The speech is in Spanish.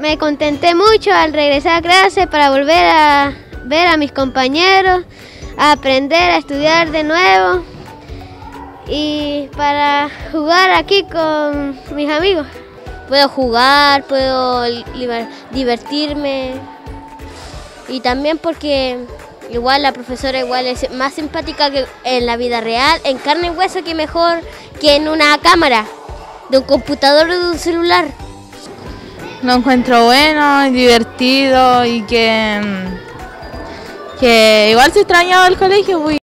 Me contenté mucho al regresar a clase para volver a ver a mis compañeros, a aprender a estudiar de nuevo y para jugar aquí con mis amigos. Puedo jugar, puedo divertirme y también porque igual la profesora igual es más simpática que en la vida real, en carne y hueso que mejor que en una cámara de un computador o de un celular. Lo encuentro bueno, divertido y que, que igual se extrañaba el colegio. Pues,